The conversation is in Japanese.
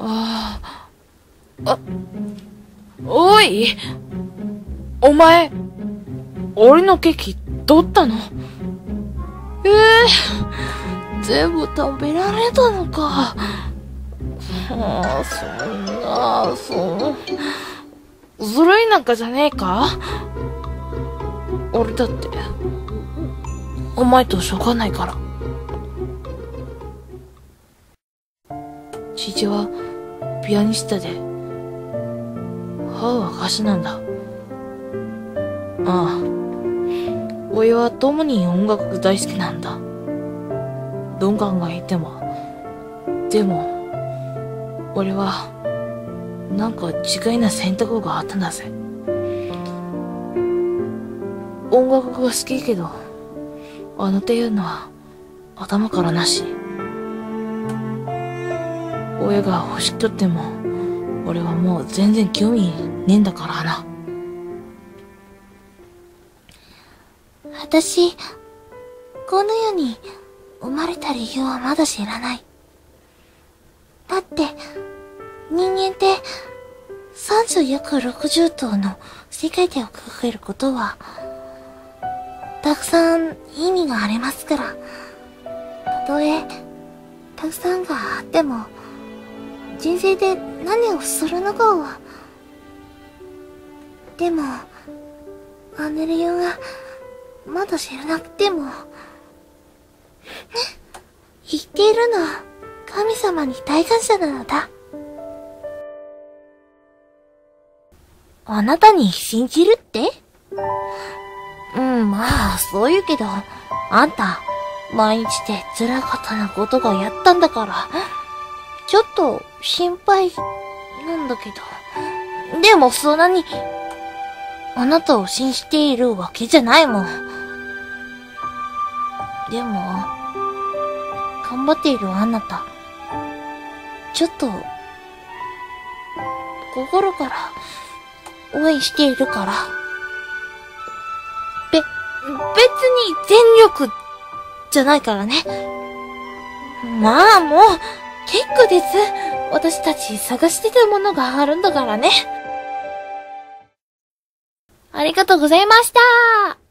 ああ。あ、おいお前、俺のケーキ、取ったの？ええー、全部食べられたのか。ああ、そんな、そん、ずるいなんかじゃねえか？俺だって、お前としょうがないから。父は、ピアニストで、母は歌手なんだ。ああ。俺は共に音楽が大好きなんだ。鈍感がいても。でも、俺は、なんか違いな選択があったんだぜ。音楽が好きけど、あの手いうのは頭からなし。親が欲しくっても、俺はもう全然興味ねえんだからな。私、この世に生まれた理由はまだ知らない。だって、人間って30約60頭の世界でをくぐることは、たくさん意味がありますから、たとえ、たくさんがあっても、人生で何をするのかは、でも、あの理由が、まだ知らなくても、言っているのは、神様に大感謝なのだ。あなたに信じるって？うん、まあ、そう言うけど、あんた、毎日で辛かったなことがやったんだから、ちょっと心配なんだけど。でもそんなに、あなたを信じているわけじゃないもん。でも、頑張っているあなた、ちょっと、心から応援しているから。べ、別に全力じゃないからね。まあもう、結構です。私たち探してたものがあるんだからね。ありがとうございました